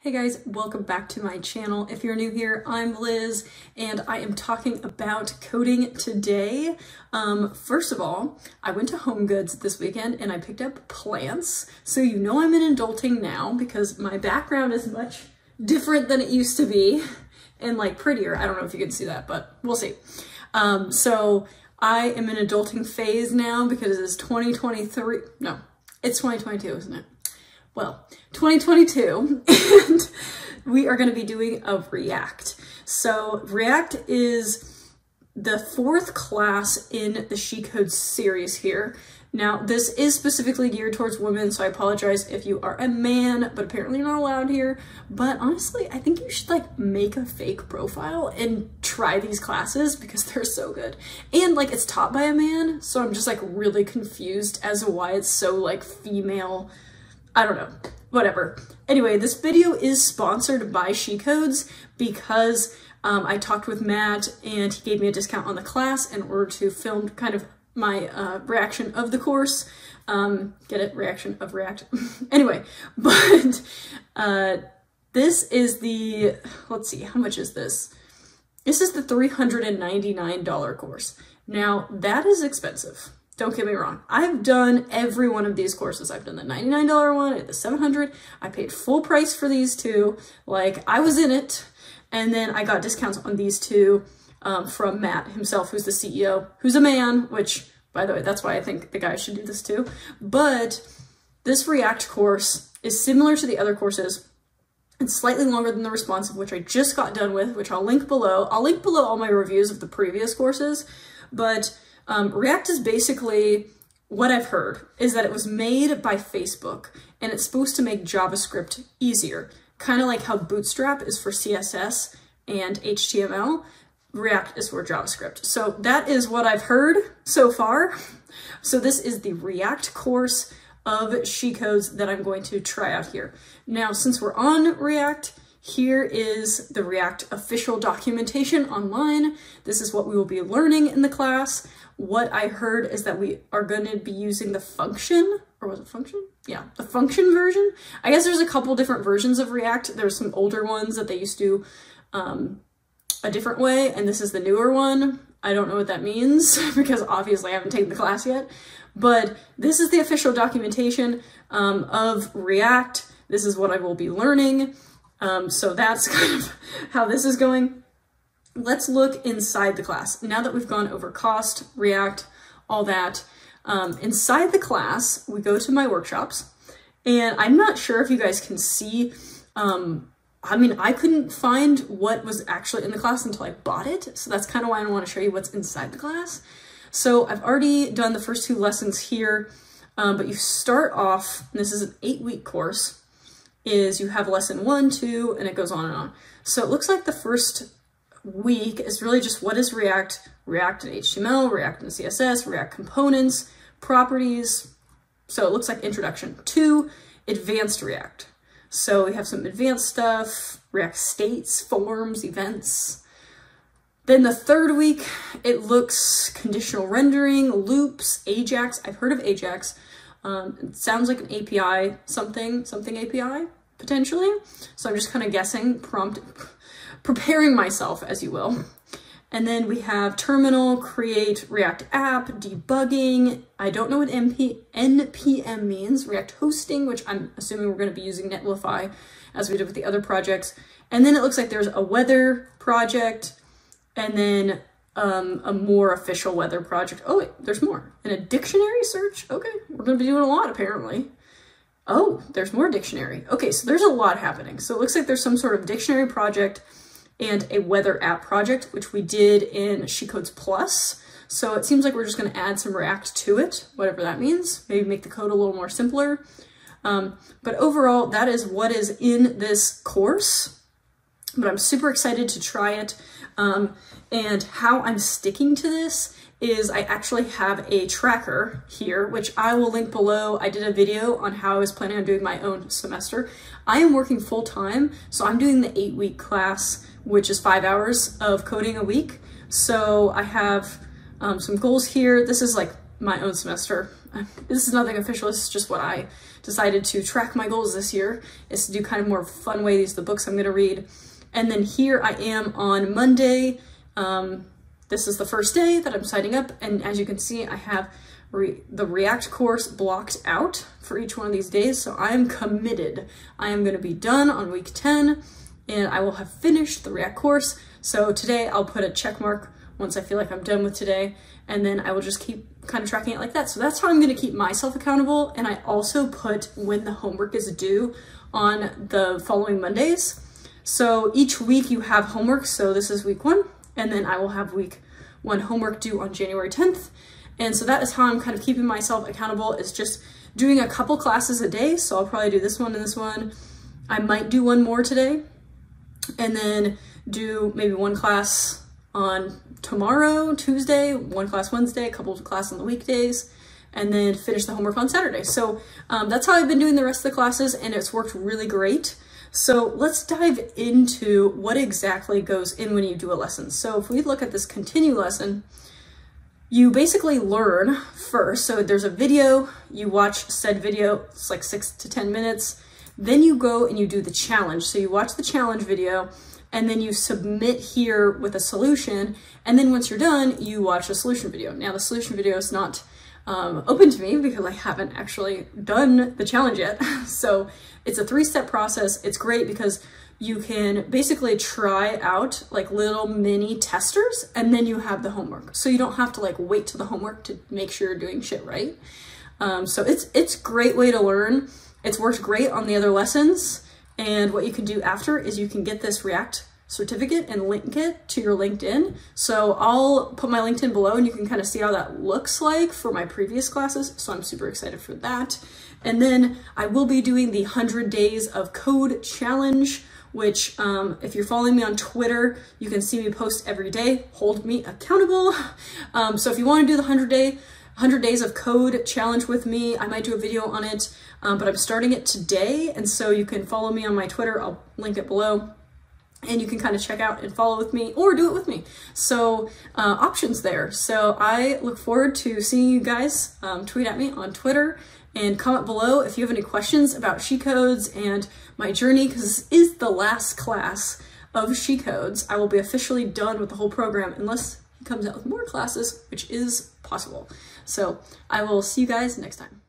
Hey guys, welcome back to my channel. If you're new here, I'm Liz and I am talking about coding today. Um, first of all, I went to Home Goods this weekend and I picked up plants. So you know I'm in adulting now because my background is much different than it used to be and like prettier. I don't know if you can see that, but we'll see. Um, so I am in adulting phase now because it's 2023. No, it's 2022, isn't it? Well, 2022, and we are going to be doing a React. So React is the fourth class in the She Codes series here. Now, this is specifically geared towards women, so I apologize if you are a man, but apparently you're not allowed here. But honestly, I think you should like make a fake profile and try these classes because they're so good. And like it's taught by a man, so I'm just like really confused as to why it's so like female I don't know, whatever. Anyway, this video is sponsored by She Codes because um, I talked with Matt and he gave me a discount on the class in order to film kind of my uh, reaction of the course. Um, get it? Reaction of React. anyway, but uh, this is the, let's see, how much is this? This is the $399 course. Now, that is expensive. Don't get me wrong. I've done every one of these courses. I've done the $99 one, the 700. I paid full price for these two. Like I was in it. And then I got discounts on these two um, from Matt himself, who's the CEO, who's a man, which by the way, that's why I think the guys should do this too. But this React course is similar to the other courses. It's slightly longer than the responsive, which I just got done with, which I'll link below. I'll link below all my reviews of the previous courses, but um, React is basically what I've heard is that it was made by Facebook and it's supposed to make JavaScript easier. Kind of like how Bootstrap is for CSS and HTML, React is for JavaScript. So that is what I've heard so far. So this is the React course of She Codes that I'm going to try out here. Now, since we're on React, here is the React official documentation online. This is what we will be learning in the class what I heard is that we are going to be using the function, or was it function? Yeah, the function version. I guess there's a couple different versions of React. There's some older ones that they used to um, a different way, and this is the newer one. I don't know what that means because obviously I haven't taken the class yet, but this is the official documentation um, of React. This is what I will be learning. Um, so that's kind of how this is going. Let's look inside the class. Now that we've gone over cost, React, all that, um, inside the class, we go to my workshops, and I'm not sure if you guys can see, um, I mean, I couldn't find what was actually in the class until I bought it, so that's kind of why I want to show you what's inside the class. So I've already done the first two lessons here, um, but you start off, this is an eight-week course, is you have lesson one, two, and it goes on and on. So it looks like the first week is really just what is React, React and HTML, React and CSS, React components, properties. So it looks like introduction to advanced React. So we have some advanced stuff, React states, forms, events. Then the third week, it looks conditional rendering, loops, Ajax. I've heard of Ajax. Um, it sounds like an API something, something API, potentially. So I'm just kind of guessing, prompt, preparing myself, as you will. And then we have terminal, create React app, debugging. I don't know what MP, NPM means, React hosting, which I'm assuming we're going to be using Netlify as we did with the other projects. And then it looks like there's a weather project and then um, a more official weather project. Oh, wait, there's more. And a dictionary search? Okay, we're going to be doing a lot apparently. Oh, there's more dictionary. Okay, so there's a lot happening. So it looks like there's some sort of dictionary project and a weather app project, which we did in She Codes Plus. So it seems like we're just going to add some React to it, whatever that means. Maybe make the code a little more simpler. Um, but overall, that is what is in this course. But I'm super excited to try it. Um, and how I'm sticking to this is I actually have a tracker here, which I will link below. I did a video on how I was planning on doing my own semester. I am working full time, so I'm doing the eight week class which is five hours of coding a week. So I have um, some goals here. This is like my own semester. This is nothing official, this is just what I decided to track my goals this year, is to do kind of more fun way. These are the books I'm gonna read. And then here I am on Monday. Um, this is the first day that I'm signing up. And as you can see, I have re the React course blocked out for each one of these days. So I am committed. I am gonna be done on week 10 and I will have finished the React course. So today I'll put a check mark once I feel like I'm done with today, and then I will just keep kind of tracking it like that. So that's how I'm gonna keep myself accountable, and I also put when the homework is due on the following Mondays. So each week you have homework, so this is week one, and then I will have week one homework due on January 10th. And so that is how I'm kind of keeping myself accountable is just doing a couple classes a day. So I'll probably do this one and this one. I might do one more today and then do maybe one class on tomorrow, Tuesday, one class Wednesday, a couple of classes on the weekdays, and then finish the homework on Saturday. So um, that's how I've been doing the rest of the classes and it's worked really great. So let's dive into what exactly goes in when you do a lesson. So if we look at this continue lesson, you basically learn first. So there's a video, you watch said video, it's like six to 10 minutes. Then you go and you do the challenge. So you watch the challenge video and then you submit here with a solution. And then once you're done, you watch a solution video. Now the solution video is not um, open to me because I haven't actually done the challenge yet. so it's a three-step process. It's great because you can basically try out like little mini testers and then you have the homework. So you don't have to like wait to the homework to make sure you're doing shit right. Um, so it's it's great way to learn. It's worked great on the other lessons. And what you can do after is you can get this React certificate and link it to your LinkedIn. So I'll put my LinkedIn below and you can kind of see how that looks like for my previous classes. So I'm super excited for that. And then I will be doing the 100 Days of Code Challenge, which um, if you're following me on Twitter, you can see me post every day, hold me accountable. Um, so if you want to do the 100 day 100 Days of Code challenge with me. I might do a video on it, um, but I'm starting it today. And so you can follow me on my Twitter. I'll link it below and you can kind of check out and follow with me or do it with me. So uh, options there. So I look forward to seeing you guys um, tweet at me on Twitter and comment below if you have any questions about She Codes and my journey because this is the last class of She Codes. I will be officially done with the whole program unless he comes out with more classes, which is possible. So I will see you guys next time.